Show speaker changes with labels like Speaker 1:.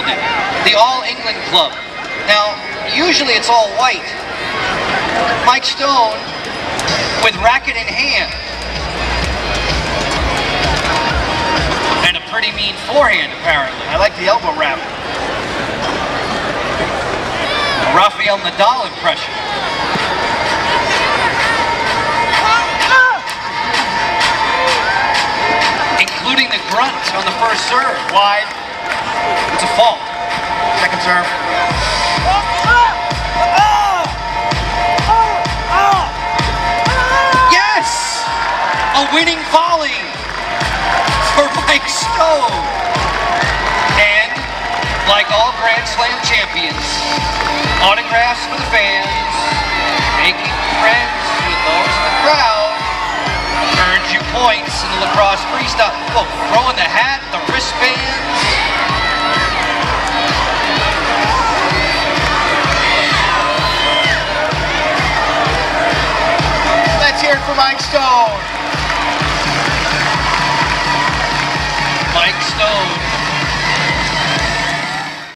Speaker 1: people do. The All England Club. Now, usually it's all white. Mike Stone, with racket in hand, and a pretty mean forehand, apparently. I like the elbow wrap. Rafael Nadal impression. Including the grunt on the first serve. Wide. It's a fault. Second serve. Yes! A winning volley for Mike Stone. And, like all Grand Slam champions, autographs for the fans, making friends with those in the crowd, earns you points in the lacrosse freestyle. Look, throwing the hat, the wristbands.
Speaker 2: It for Mike Stone.
Speaker 1: Mike Stone